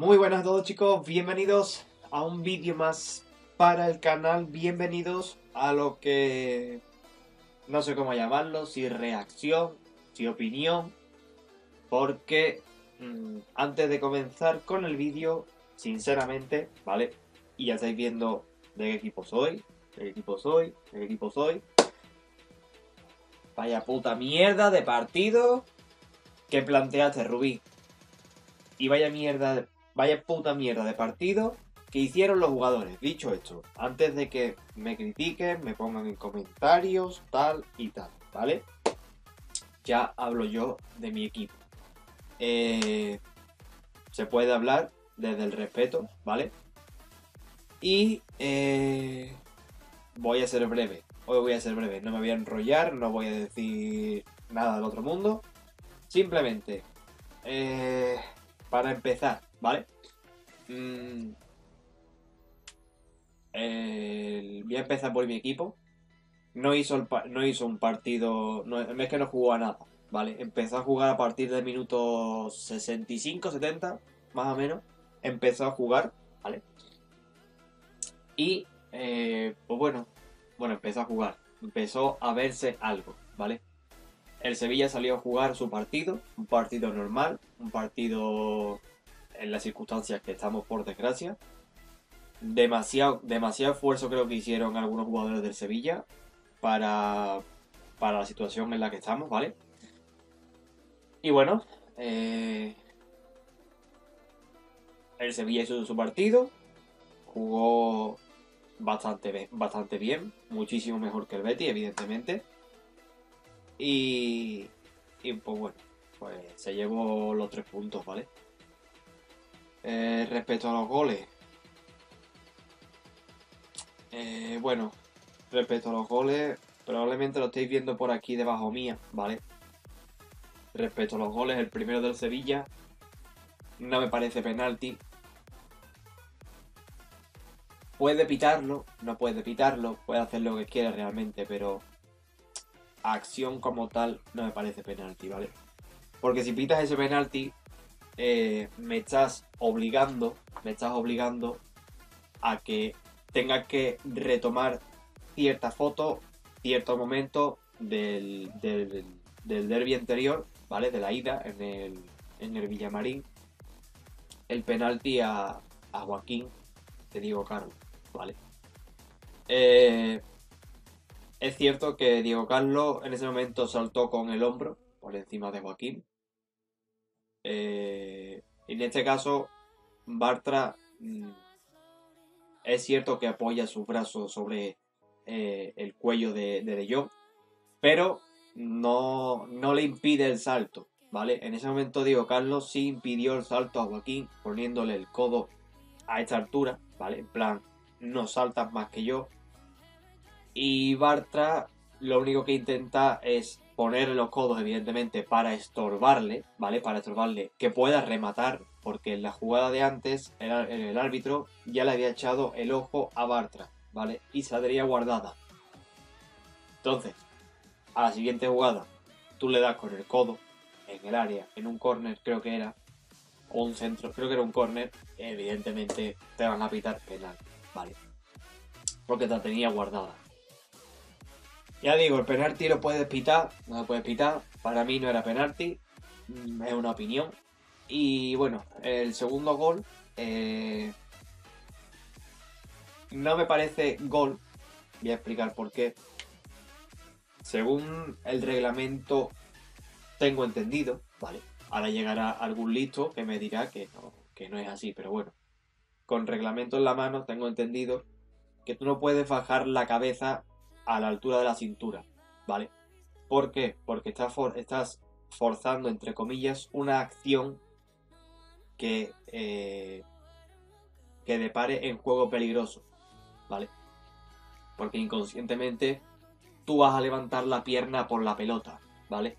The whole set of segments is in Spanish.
Muy buenas a todos chicos, bienvenidos a un vídeo más para el canal, bienvenidos a lo que no sé cómo llamarlo, si reacción, si opinión, porque mmm, antes de comenzar con el vídeo, sinceramente, ¿vale? Y ya estáis viendo de qué equipo soy, de qué equipo soy, de qué equipo soy. Vaya puta mierda de partido que planteaste, Rubí. Y vaya mierda, vaya puta mierda de partido que hicieron los jugadores. Dicho esto, antes de que me critiquen, me pongan en comentarios, tal y tal, ¿vale? Ya hablo yo de mi equipo. Eh, se puede hablar desde el respeto, ¿vale? Y eh, voy a ser breve. Hoy voy a ser breve. No me voy a enrollar, no voy a decir nada del otro mundo. Simplemente, eh, para empezar, ¿vale? Mm, voy a empezar por mi equipo. No hizo, no hizo un partido, no, es que no jugó a nada, ¿vale? Empezó a jugar a partir del minuto 65, 70, más o menos. Empezó a jugar, ¿vale? Y, eh, pues bueno, bueno, empezó a jugar. Empezó a verse algo, ¿vale? El Sevilla salió a jugar su partido, un partido normal, un partido en las circunstancias que estamos por desgracia. Demasiado, demasiado esfuerzo creo que hicieron algunos jugadores del Sevilla para, para la situación en la que estamos, ¿vale? Y bueno, eh, el Sevilla hizo su partido, jugó bastante, bastante bien, muchísimo mejor que el Betty, evidentemente. Y, y pues bueno, pues se llevó los tres puntos, ¿vale? Eh, respecto a los goles. Eh, bueno, respecto a los goles, probablemente lo estéis viendo por aquí debajo mía, ¿vale? Respecto a los goles, el primero del Sevilla no me parece penalti. Puede pitarlo, no puede pitarlo, puede hacer lo que quiera realmente, pero acción como tal no me parece penalti, ¿vale? Porque si pitas ese penalti, eh, me estás obligando, me estás obligando a que tenga que retomar cierta foto, cierto momento del, del, del derby anterior, ¿vale? De la ida en el, en el Villamarín, el penalti a, a Joaquín, te digo Carlos, ¿vale? Eh, es cierto que Diego Carlos en ese momento saltó con el hombro por encima de Joaquín. Eh, en este caso, Bartra mm, es cierto que apoya su brazo sobre eh, el cuello de, de, pero no, no le impide el salto, ¿vale? En ese momento Diego Carlos sí impidió el salto a Joaquín poniéndole el codo a esta altura, ¿vale? En plan, no saltas más que yo, y Bartra lo único que intenta es ponerle los codos, evidentemente, para estorbarle, ¿vale? Para estorbarle que pueda rematar, porque en la jugada de antes el, árbitro ya le había echado el ojo a Bartra, ¿vale? Y saldría guardada. Entonces, a la siguiente jugada, tú le das con el codo en el área, en un corner creo que era, o un centro, creo que era un corner, evidentemente te van a pitar penal, ¿vale? Porque te tenía guardada. Ya digo, el penalti lo puedes pitar, no lo puedes pitar. Para mí no era penalti, es una opinión. Y bueno, el segundo gol eh, no me parece gol. Voy a explicar por qué. Según el reglamento tengo entendido, ¿vale? Ahora llegará algún listo que me dirá que no, que no es así, pero bueno. Con reglamento en la mano tengo entendido que tú no puedes bajar la cabeza a la altura de la cintura, ¿vale? ¿Por qué? Porque estás, estás forzando, entre comillas, una acción que, eh, que depare en juego peligroso, ¿vale? Porque inconscientemente tú vas a levantar la pierna por la pelota, ¿vale?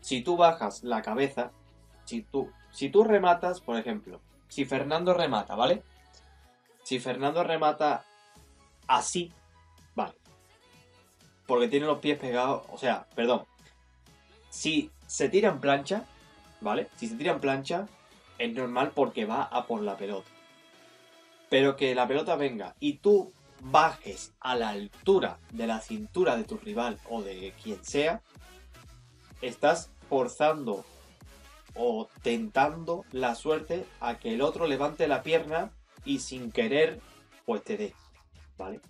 Si tú bajas la cabeza, si tú, si tú rematas, por ejemplo, si Fernando remata, ¿vale? Si Fernando remata así, porque tiene los pies pegados, o sea, perdón, si se tira en plancha, ¿vale? Si se tira en plancha, Es normal porque va a por la pelota. Pero que la pelota venga y tú bajes a la altura de la cintura de tu rival o de quien sea, estás forzando o tentando la suerte a que el otro levante la pierna y sin querer pues te dé, ¿vale?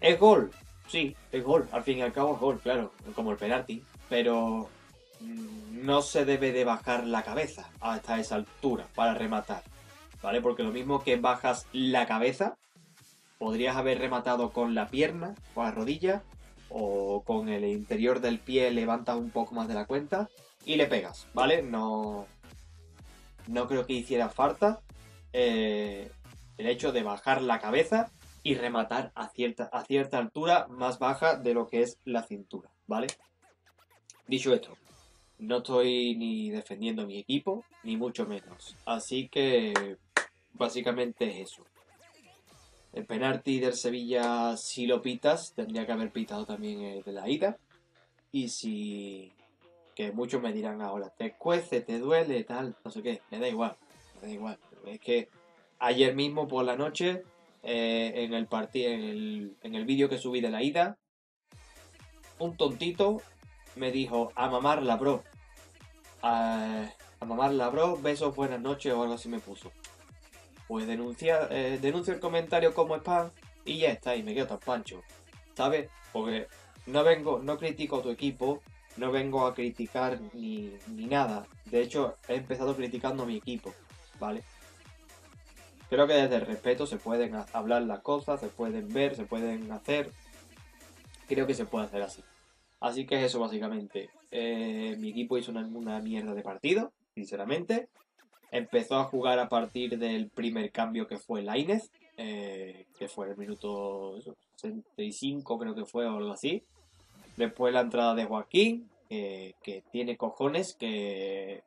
¿Es gol? Sí, es gol. Al fin y al cabo es gol, claro, como el penalti. Pero mm, no se debe de bajar la cabeza hasta esa altura para rematar, ¿vale? Porque lo mismo que bajas la cabeza, podrías haber rematado con la pierna o la rodilla o con el interior del pie levantas un poco más de la cuenta y le pegas, ¿vale? No, no creo que hiciera falta eh, el hecho de bajar la cabeza y rematar a cierta, a cierta altura más baja de lo que es la cintura, ¿vale? Dicho esto, no estoy ni defendiendo mi equipo, ni mucho menos. Así que básicamente es eso. El penalti del Sevilla, si lo pitas, tendría que haber pitado también el de la ida. Y si. que muchos me dirán ahora, te cuece, te duele, tal, no sé qué, me da igual, me da igual. Es que ayer mismo por la noche eh, en el partido, en el, en el vídeo que subí de la ida, un tontito me dijo a mamarla, bro. A, a mamarla, bro, besos, buenas noches o algo así me puso. Pues denuncia, eh, denuncio el comentario como spam y ya está, y me quedo tan pancho. ¿Sabes? Porque no vengo, no critico tu equipo, no vengo a criticar ni, ni nada. De hecho, he empezado criticando a mi equipo, ¿vale? Creo que desde el respeto se pueden hablar las cosas, se pueden ver, se pueden hacer. Creo que se puede hacer así. Así que es eso básicamente. Eh, mi equipo hizo una, mierda de partido, sinceramente. Empezó a jugar a partir del primer cambio que fue Lainez, eh, que fue el minuto 65 creo que fue o algo así. Después la entrada de Joaquín, que tiene cojones, que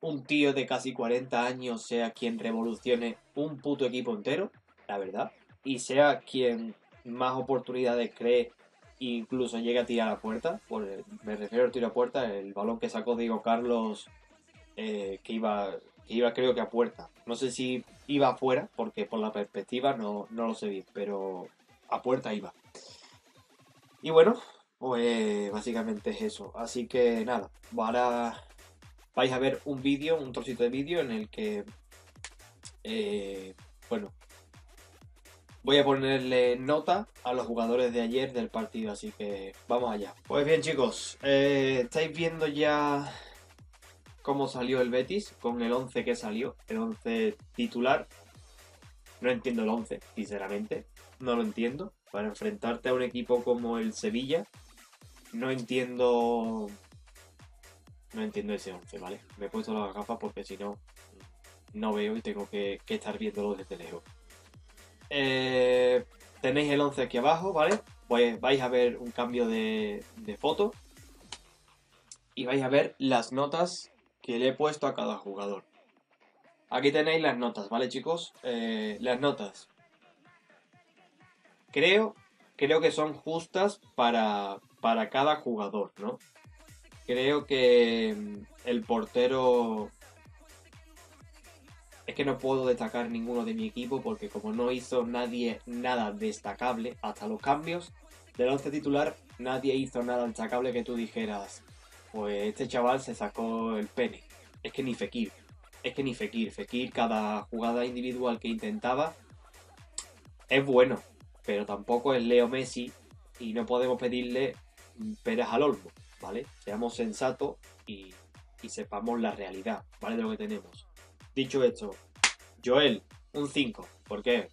un tío de casi 40 años sea quien revolucione un puto equipo entero, la verdad, y sea quien más oportunidades cree incluso llegue a tirar a puerta, me refiero al tiro a puerta, el balón que sacó Diego Carlos eh, que iba iba creo que a puerta. No sé si iba afuera, porque por la perspectiva no, no lo sé bien, pero a puerta iba. Y bueno, pues básicamente es eso. Así que nada, ahora vais a ver un vídeo, un trocito de vídeo en el que, eh, bueno, voy a ponerle nota a los jugadores de ayer del partido, así que vamos allá. Pues bien chicos, eh, estáis viendo ya cómo salió el Betis con el 11 que salió, el 11 titular. No entiendo el 11, sinceramente, no lo entiendo. Para enfrentarte a un equipo como el Sevilla, no entiendo no entiendo ese 11, ¿vale? Me he puesto las gafas porque si no, no veo y tengo que, estar viéndolo desde lejos. Eh, tenéis el 11 aquí abajo, ¿vale? Pues vais a ver un cambio de, foto y vais a ver las notas que le he puesto a cada jugador. Aquí tenéis las notas, ¿vale chicos? Eh, las notas. Creo, creo que son justas para, para cada jugador, ¿no? Creo que mm, el portero... Es que no puedo destacar ninguno de mi equipo porque como no hizo nadie nada destacable hasta los cambios del once titular, nadie hizo nada destacable que tú dijeras, pues este chaval se sacó el pene. Es que ni Fekir. Es que ni Fekir. Fekir, cada jugada individual que intentaba es bueno, pero tampoco es Leo Messi y no podemos pedirle peras al olmo. ¿Vale? Seamos sensatos y, sepamos la realidad, ¿vale? De lo que tenemos. Dicho esto, Joel, un 5. ¿Por qué?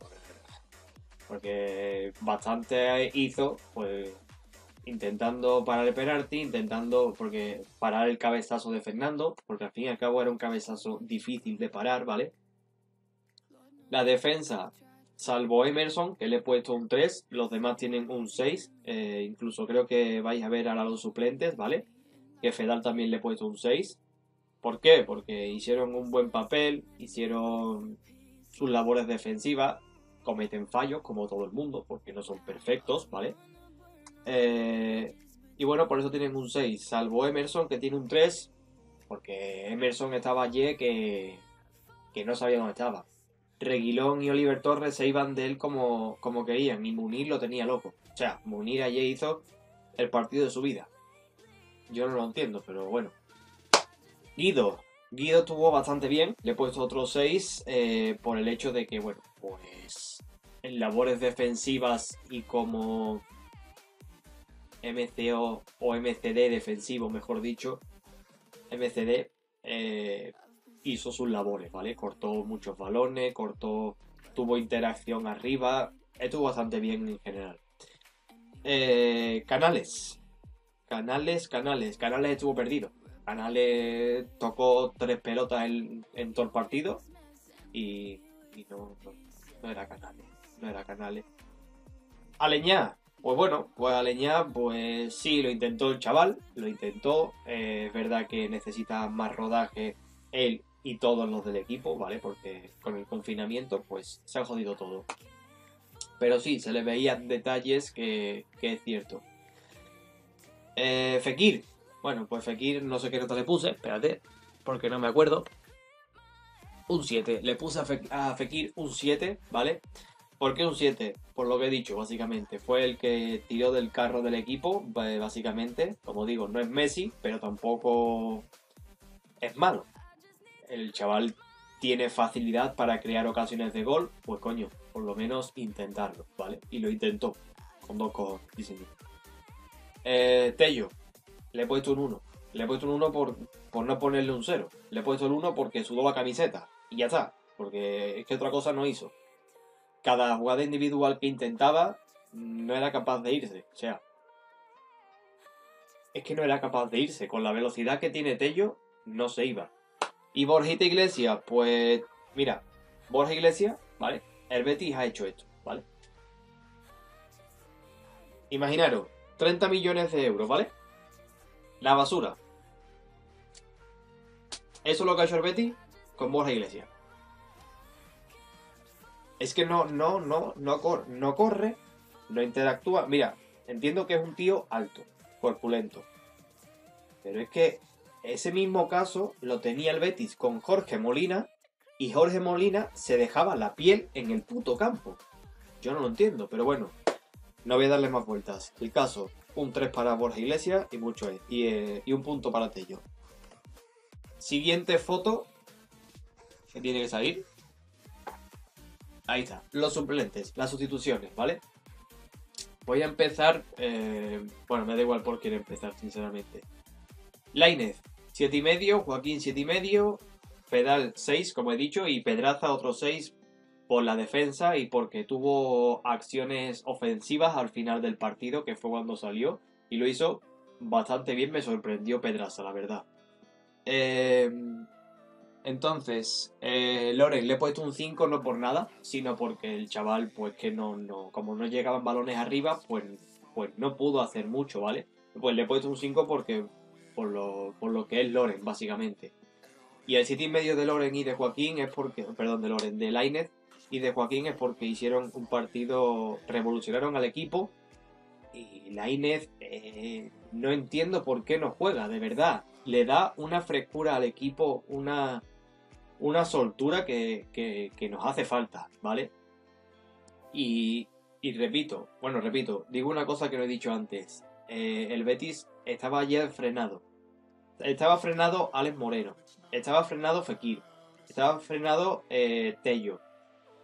Porque bastante hizo, pues intentando parar el penalti, intentando porque parar el cabezazo de Fernando, porque al fin y al cabo era un cabezazo difícil de parar, ¿vale? La defensa Salvo Emerson, que le he puesto un 3, los demás tienen un 6. Eh, incluso creo que vais a ver ahora los suplentes, ¿vale? Que Fedal también le he puesto un 6. ¿Por qué? Porque hicieron un buen papel, hicieron sus labores defensivas, cometen fallos como todo el mundo, porque no son perfectos, ¿vale? Eh, y bueno, por eso tienen un 6. Salvo Emerson, que tiene un 3. porque Emerson estaba allí que, que no sabía dónde estaba. Reguilón y Oliver Torres se iban de él como, como querían y Munir lo tenía loco. O sea, Munir allí hizo el partido de su vida. Yo no lo entiendo, pero bueno. Guido. Guido estuvo bastante bien. Le he puesto otros 6 eh, por el hecho de que, bueno, pues en labores defensivas y como MCO o MCD defensivo, mejor dicho, MCD eh, hizo sus labores, ¿vale? Cortó muchos balones, cortó, tuvo interacción arriba, estuvo bastante bien en general. Eh, canales, canales, canales, canales estuvo perdido. Canales tocó tres pelotas en, todo el partido y, no, no, era Canales, no era Canales. Aleñá, pues bueno, pues Aleñá, pues sí, lo intentó el chaval, lo intentó. Eh, es verdad que necesita más rodaje él y todos los del equipo, ¿vale? Porque con el confinamiento, pues se ha jodido todo. Pero sí, se le veían detalles que, es cierto. Eh, Fekir. Bueno, pues Fekir no sé qué nota le puse, espérate, porque no me acuerdo. Un 7. Le puse a, Fekir un 7, ¿vale? ¿Por qué un 7? Por lo que he dicho, básicamente. Fue el que tiró del carro del equipo, básicamente. Como digo, no es Messi, pero tampoco es malo el chaval tiene facilidad para crear ocasiones de gol, pues coño, por lo menos intentarlo, ¿vale? Y lo intentó, con dos cojones, eh, Tello, le he puesto un 1. Le he puesto un 1 por, por no ponerle un 0. Le he puesto el 1 porque sudó la camiseta. Y ya está. Porque es que otra cosa no hizo. Cada jugada individual que intentaba no era capaz de irse. O sea, es que no era capaz de irse. Con la velocidad que tiene Tello, no se iba. Y Borjita Iglesias, pues mira, Borja Iglesias, ¿vale? El Betis ha hecho esto, ¿vale? Imaginaros, 30 millones de euros, ¿vale? La basura. Eso es lo que ha hecho el con Borja Iglesias. Es que no, no, no, no, no corre, no interactúa. Mira, entiendo que es un tío alto, corpulento. Pero es que ese mismo caso lo tenía el Betis con Jorge Molina y Jorge Molina se dejaba la piel en el puto campo. Yo no lo entiendo, pero bueno, no voy a darle más vueltas. El caso, un 3 para Borja Iglesias y mucho es. Eh, y, un punto para Tello. Siguiente foto que tiene que salir. Ahí está, los suplentes, las sustituciones, ¿vale? Voy a empezar. Eh, bueno, me da igual por quién empezar, sinceramente. Lainez, 7 y medio, Joaquín 7 y medio, Pedal 6, como he dicho, y Pedraza otro 6 por la defensa y porque tuvo acciones ofensivas al final del partido, que fue cuando salió, y lo hizo bastante bien, me sorprendió Pedraza, la verdad. Eh, entonces, eh, Loren le he puesto un 5 no por nada, sino porque el chaval, pues que no, no, como no llegaban balones arriba, pues, pues no pudo hacer mucho, ¿vale? Pues le he puesto un 5 porque por lo, por lo que es Loren, básicamente. Y el y medio de Loren y de Joaquín es porque, perdón, de Loren, de Lainez y de Joaquín es porque hicieron un partido, revolucionaron al equipo. Y Lainez, eh, no entiendo por qué no juega, de verdad. Le da una frescura al equipo, una, una soltura que, que, nos hace falta, ¿vale? Y, y repito, bueno, repito, digo una cosa que no he dicho antes. Eh, el Betis estaba ayer frenado. Estaba frenado Alex Moreno. Estaba frenado Fekir. Estaba frenado eh, Tello.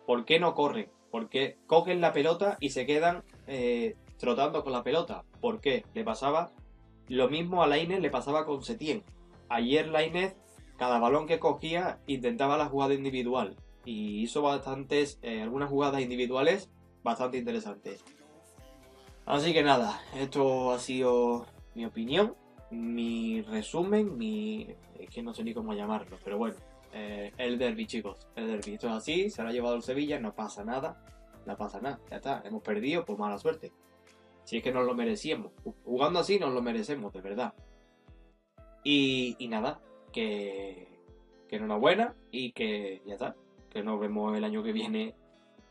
¿Por qué no corren? Porque cogen la pelota y se quedan eh, trotando con la pelota. ¿Por qué? Le pasaba lo mismo a Lainez, le pasaba con Setien. Ayer Lainez, cada balón que cogía, intentaba la jugada individual. Y hizo bastantes, algunas jugadas individuales bastante interesantes. Así que nada, esto ha sido mi opinión, mi resumen, mi... es que no sé ni cómo llamarlo, pero bueno, eh, el derby chicos, el derby. Esto es así, se lo ha llevado el Sevilla, no pasa nada, no pasa nada, ya está, hemos perdido, pues mala suerte. Si es que nos lo merecíamos, jugando así nos lo merecemos, de verdad. Y, y nada, que, que enhorabuena y que ya está, que nos vemos el año que viene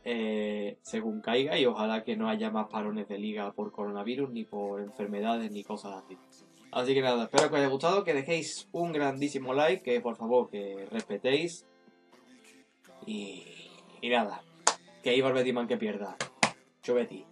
eh, según caiga y ojalá que no haya más parones de liga por coronavirus ni por enfermedades ni cosas así. Así que nada, espero que os haya gustado, que dejéis un grandísimo like, que por favor que respetéis. Y, nada, que Ibar Betiman que pierda. Chubeti.